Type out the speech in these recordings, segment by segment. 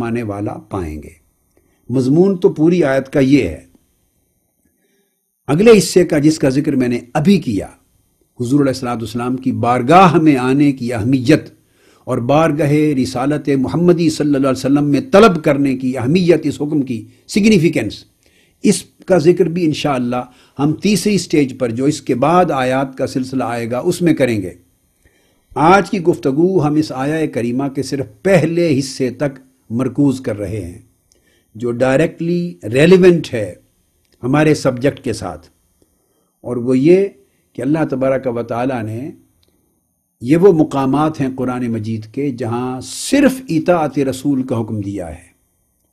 माने वाला पाएँगे। मजमून तो पूरी आयत का ये है। अगले हिस्से का जिसका ज़िक्र मैंने अभी किया, हजूर सलाम की बारगाह में आने की अहमियत और बारगाह रिसालत मोहम्मदी वसल्लम में तलब करने की अहमियत, इस हुक्म की सिग्निफिकेंस इसका ज़िक्र भी इन हम तीसरी स्टेज पर जो इसके बाद आयात का सिलसिला आएगा, उसमें करेंगे। आज की गुफ्तगु हम इस आया करीमा के सिर्फ़ पहले हिस्से तक मरकूज कर रहे हैं, जो डायरेक्टली रेलिवेंट है हमारे सब्जेक्ट के साथ। और वो ये कि अल्लाह तबारक व ताली ने ये वो मुकामात हैं कुरान मजीद के, जहाँ सिर्फ़ इतात रसूल का हुक्म दिया है।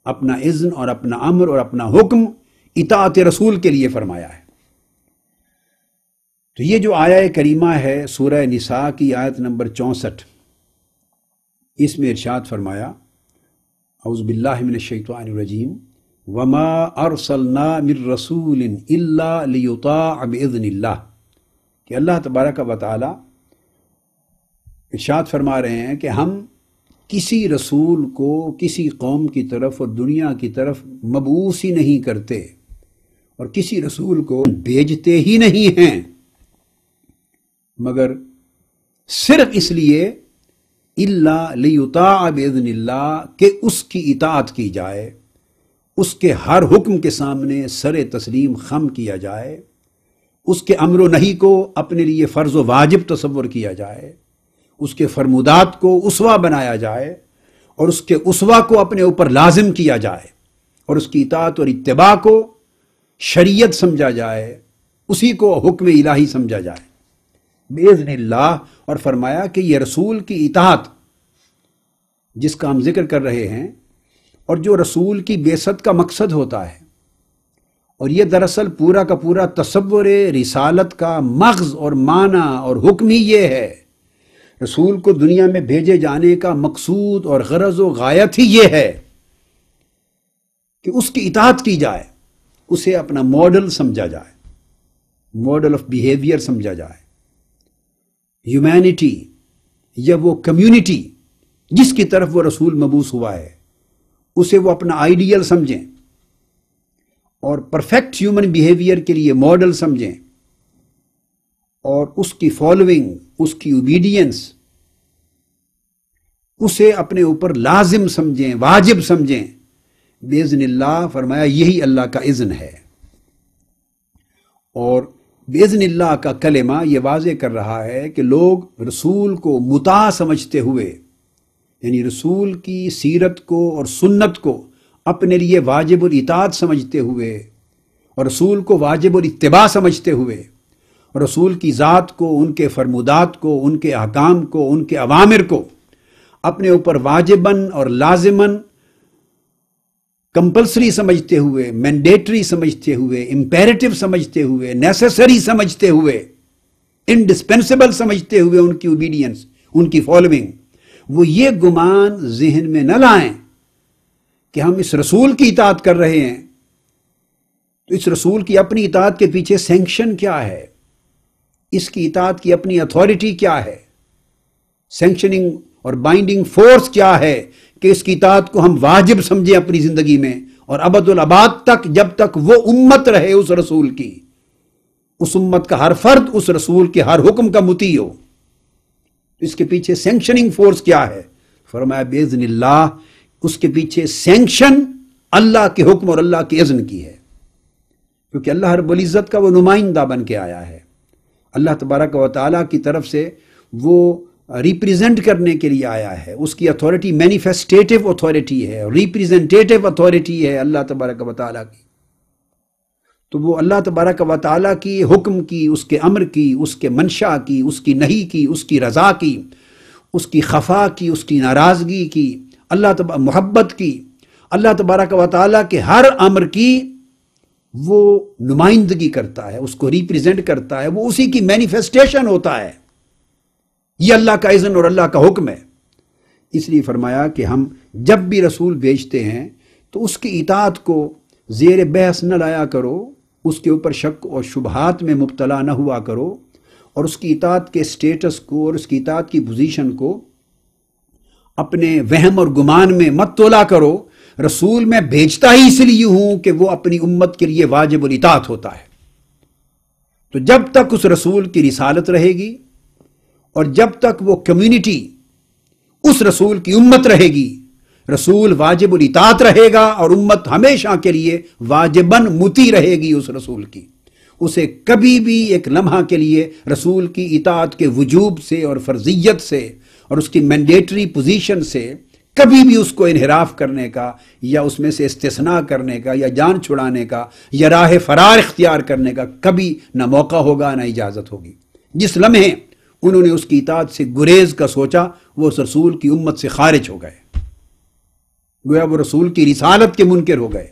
अपना इज़्न और अपना अमर और अपना हुक्म इतात रसूल के लिए फरमाया है। तो ये जो आया करीमा है, सूरह निसा की आयत नंबर चौंसठ, इसमें इरशाद फरमाया अउज़बिल्लिनशैतवानरजीम वमा अरसलना मिर रसूल अब कि अल्लाह तबारक व ताली इर्शाद फरमा रहे हैं कि हम किसी रसूल को किसी कौम की तरफ़ और दुनिया की तरफ़ मबूस ही नहीं करते और किसी रसूल को भेजते ही नहीं हैं मगर सिर्फ़ इसलिए इल्ला के उसकी इतात की जाए। उसके हर हुक्म के सामने सर तस्लीम खम किया जाए। उसके अमर नहीं को अपने लिए फ़र्ज़ वाजिब तस्वर किया जाए। उसके फरमुदात को उसवा बनाया जाए और उसके उसवा को अपने ऊपर लाजिम किया जाए और उसकी इतात और इतबा को शरीयत समझा जाए, उसी को हुक्म इलाही समझा जाए। बेजनिल्लाह और फरमाया कि यह रसूल की इतात जिसका हम ज़िक्र कर रहे हैं और जो रसूल की बेसत का मकसद होता है और यह दरअसल पूरा का पूरा तस्वुर रिसालत का मगज और माना और हुक्म ही ये है। रसूल को दुनिया में भेजे जाने का मकसूद और गरज व गायत ही ये है कि उसकी इतात की जाए, उसे अपना मॉडल समझा जाए, मॉडल ऑफ़ बिहेवियर समझा जाए। ह्यूमैनिटी या वो कम्युनिटी जिसकी तरफ़ वो रसूल मबूस हुआ है, उसे वो अपना आइडियल समझें और परफेक्ट ह्यूमन बिहेवियर के लिए मॉडल समझें और उसकी फॉलोइंग उसकी ओबीडियंस उसे अपने ऊपर लाजिम समझें, वाजिब समझें। बेजनिल्ला फरमाया, यही अल्लाह का इज़्न है। और बेजनिल्ला का कलेमा यह वाज कर रहा है कि लोग रसूल को मुता समझते हुए, यानी रसूल की सीरत को और सुन्नत को अपने लिए वाजिब और इतात समझते हुए और रसूल को वाजिब और इतबा समझते हुए और रसूल की ज़ात को, उनके फरमुदात को, उनके अहकाम को, उनके अवामिर को अपने ऊपर वाजिबन और लाजिमन कंपलसरी समझते हुए मैंडेटरी समझते हुए इंपेरेटिव समझते हुए नेसेसरी समझते हुए इंडिस्पेंसेबल समझते हुए उनकी ओबीडियंस उनकी फॉलोइंग वो ये गुमान जहन में न लाएँ कि हम इस रसूल की इतात कर रहे हैं। तो इस रसूल की अपनी इतात के पीछे सेंक्शन क्या है? इसकी इतात की अपनी अथॉरिटी क्या है? सेंक्शनिंग और बाइंडिंग फोर्स क्या है? कि इसकी इतात को हम वाजिब समझें अपनी ज़िंदगी में और अबदुल अबाद तक, जब तक वो उम्मत रहे उस रसूल की, उस उम्मत का हर फर्द, उस रसूल के हर हुक्म का मुती हो। इसके पीछे सेंक्शनिंग फोर्स क्या है? फरमाया बेजनिल्ला उसके पीछे सेंक्शन अल्लाह के हुक्म और अल्लाह के इज़्न की है। क्योंकि अल्लाह रब्बुल इज़्ज़त का वो नुमाइंदा बन के आया है। अल्लाह तबारक व ताली की तरफ़ से वो रिप्रेजेंट करने के लिए आया है। उसकी अथॉरिटी मैनिफेस्टेटिव अथॉरिटी है रिप्रेजेंटेटिव अथॉरिटी है अल्लाह तबारक व की। तो वो अल्लाह तबारक व ताली की हुक्म की, उसके अमर की, उसके मंशा की, उसकी नहीं की, उसकी रज़ा की, उसकी खफा की, उसकी नाराज़गी की, अल्लाह तब, मोहब्बत की, अल्लाह तबारक व के हर अमर की वो नुमाइंदगी करता है, उसको रिप्रेजेंट करता है, वो उसी की मैनिफेस्टेशन होता है। ये अल्लाह का इज़न और अल्लाह का हुक्म है। इसलिए फरमाया कि हम जब भी रसूल भेजते हैं तो उसकी इतात को जेर बहस न लाया करो, उसके ऊपर शक और शुबहात में मुबतला न हुआ करो और उसकी इतात के स्टेटस को और उसकी इतात की पोजीशन को अपने वहम और गुमान में मत तोला करो। रसूल मैं भेजता ही इसलिए हूँ कि वो अपनी उम्मत के लिए वाजिब और इतात होता है। तो जब तक उस रसूल की रिसालत रहेगी और जब तक वो कम्युनिटी उस रसूल की उम्मत रहेगी, रसूल वाजिब इतात रहेगा और उम्मत हमेशा के लिए वाजिबन मुती रहेगी उस रसूल की। उसे कभी भी एक लम्हा के लिए रसूल की इतात के वजूब से और फर्जियत से और उसकी मैंडेटरी पोजीशन से कभी भी उसको इनहराफ करने का या उसमें से इस्तना करने का या जान छुड़ाने का या राह फरार इख्तियार करने का कभी ना मौका होगा, ना इजाज़त होगी। जिस लम्हे उन्होंने उसकी इतात से गुरेज का सोचा, वो उस रसूल की उम्मत से खारिज हो गए। गोया वो रसूल की रिसालत के मुनकर हो गए।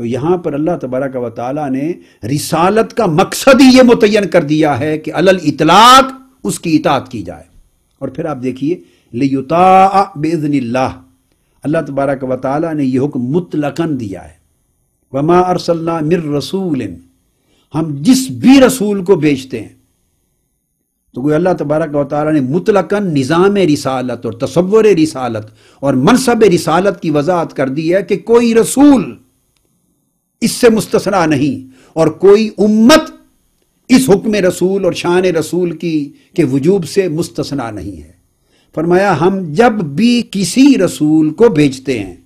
तो यहाँ पर अल्लाह तबारक व ताली ने रिसालत का मकसद ही ये मुतन कर दिया है कि अलल इतलाक उसकी इतात की जाए। और फिर आप देखिए लेयुता बेजनिल्लाह अल्लाह तबारक व ताली ने यह हुक्म मुतलकन दिया है। वमा अरसल्ला मिर रसूल हम जिस भी रसूल को भेजते हैं तो कोई अल्लाह तबारक वाली ने मुतलकन निज़ाम रिसालत और तस्वर रिसालत और मनसब रिसालत की वजाहत कर दी है कि कोई रसूल इससे मुस्तना नहीं और कोई उम्मत इस हुक्म रसूल और शान रसूल की, के वजूब से मुस्तना नहीं है। फरमाया, हम जब भी किसी रसूल को भेजते हैं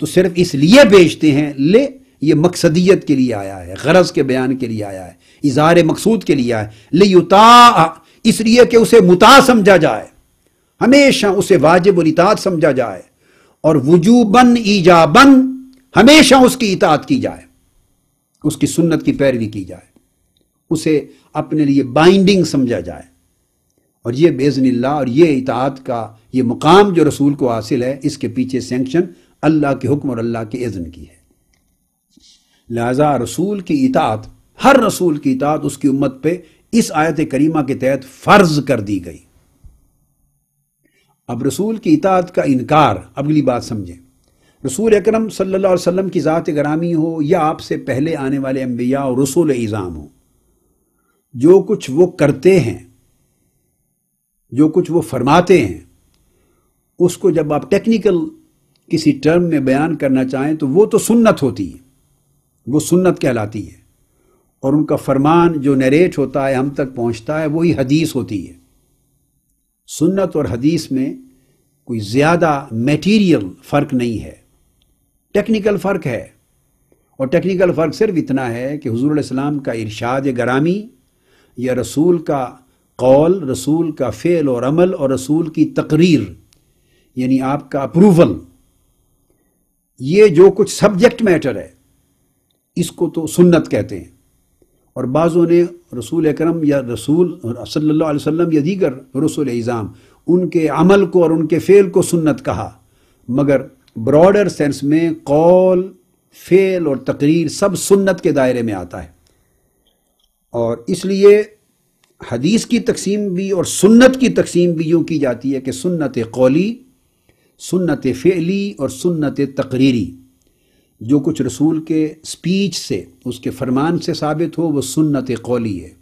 तो सिर्फ़ इसलिए भेजते हैं, ले ये मकसदियत के लिए आया है, गरज के बयान के लिए आया है इजहार मकसूद के लिए आया है। इसलिए कि उसे मुता समझा जाए। हमेशा उसे वाजिब और इतात समझा जाए। और वजूबन, ईजाबन, हमेशा उसकी इतात की जाए। उसकी सुन्नत की पैरवी की जाए। उसे अपने लिए बाइंडिंग समझा जाए। और ये बेजनिल्ला और ये इतात का, ये मुकाम जो रसूल को हासिल है, इसके पीछे सेंक्शन अल्लाह के हुक्म और अल्लाह के इज़्न की है। लिहाजा रसूल की इतात हर रसूल की इतात उसकी उम्मत पे इस आयत करीमा के तहत फ़र्ज़ कर दी गई। अब रसूल की इतात का इनकार, अगली बात समझें। रसूल अक्रम वसल्लम की ज़ात ग्रामी हो या आपसे पहले आने वाले अम्बिया और रसूल इज़ाम हो, जो कुछ वो करते हैं, जो कुछ वो फरमाते हैं, उसको जब आप टेक्निकल किसी टर्म में बयान करना चाहें तो वो तो सुन्नत होती है। वो सुन्नत कहलाती है। और उनका फरमान जो नरेट होता है, हम तक पहुँचता है, वही हदीस होती है। सुन्नत और हदीस में कोई ज़्यादा मेटीरियल फ़र्क नहीं है। टेक्निकल फ़र्क है। और टेक्निकल फ़र्क सिर्फ़ इतना है कि हजूर इस्लाम का इरशाद गरामी या रसूल का कौल, रसूल का फ़ेल और अमल और रसूल की तकरीर, यानी आपका अप्रूवल, ये जो कुछ सब्जेक्ट मैटर है इसको तो सुन्नत कहते हैं। और बाज़ों ने रसूल अकरम या रसूल अलैहि वसल्लम या दीगर रसूल इज़ाम उनके अमल को और उनके फ़ेल को सुन्नत कहा। मगर ब्रॉडर सेंस में कौल, फेल और तकरीर सब सुन्नत के दायरे में आता है। और इसलिए हदीस की तकसीम भी और सुन्नत की तकसीम भी यूँ की जाती है कि सुन्नत कौली, सुन्नत फ़ेली और सुन्नत तकरीरी। जो कुछ रसूल के स्पीच से, उसके फरमान से साबित हो, वो सुन्नत कौली है।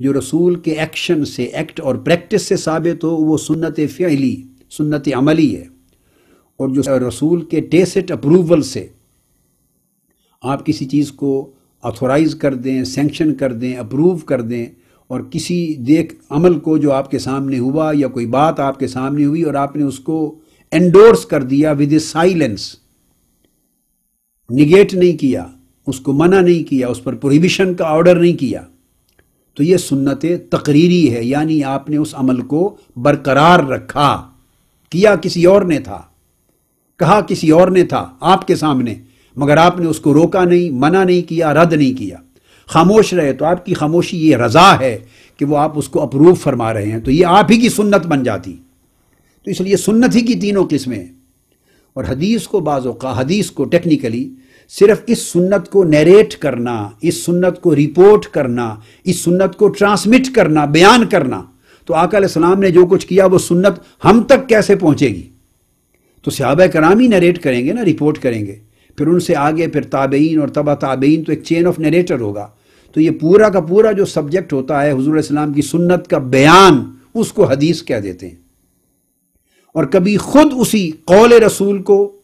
जो रसूल के एक्शन से, एक्ट और प्रैक्टिस से साबित हो, वो सुन्नत फ़ेली, सुन्नत अमली है। और जो रसूल के टेसिट अप्रूवल से आप किसी चीज़ को ऑथोराइज कर दें, सेंक्शन कर दें, अप्रूव कर दें, और किसी देख अमल को जो आपके सामने हुआ या कोई बात आपके सामने हुई और आपने उसको एंडोर्स कर दिया विद ए साइलेंस निगेट नहीं किया, उसको मना नहीं किया, उस पर प्रोहिबिशन का ऑर्डर नहीं किया। तो ये सुन्नत तकरीरी है, यानी आपने उस अमल को बरकरार रखा। किया किसी और ने था, कहा किसी और ने था आपके सामने, मगर आपने उसको रोका नहीं, मना नहीं किया, रद्द नहीं किया। खामोश रहे तो आपकी खामोशी ये रजा है कि वो आप उसको अप्रूव फरमा रहे हैं। तो ये आप ही की सुन्नत बन जाती। तो इसलिए सुन्नत ही की तीनों किस्में और हदीस को बाज़ों का हदीस को टेक्निकली सिर्फ़ इस सुन्नत को नरेट करना, इस सुन्नत को रिपोर्ट करना, इस सुन्नत को ट्रांसमिट करना, बयान करना तो आकल सलाम ने जो कुछ किया वो सुन्नत हम तक कैसे पहुंचेगी? तो सहाब कराम ही नरेट करेंगे ना रिपोर्ट करेंगे। फिर उनसे आगे फिर ताबेन और तबा ताबेन तो एक चेन ऑफ़ नरेटर होगा। तो ये पूरा का पूरा जो सब्जेक्ट होता है, हजूर की सुन्नत का बयान, उसको हदीस कह देते हैं। और कभी खुद उसी कौल रसूल को